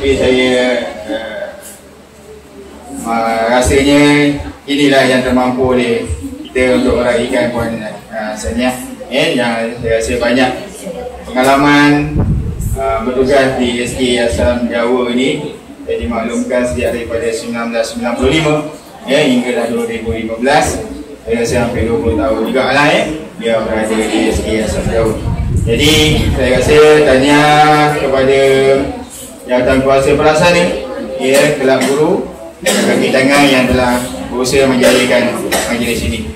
tapi saya uh, rasanya inilah yang termampu oleh kita untuk meraihkan Puan uh, Saniah eh, yang saya rasa banyak pengalaman uh, bertugas di SK Asam Jawa ini saya dimaklumkan sejak daripada 1995 eh, hingga dah 2015 saya rasa hampir 20 tahun juga lah eh, dia berada di SK Asam Jawa. Jadi saya rasa tanya kepada jawatan kuasa perasan ni ya, kelab guru kaki tangan yang telah berusaha menjadikan majlis ini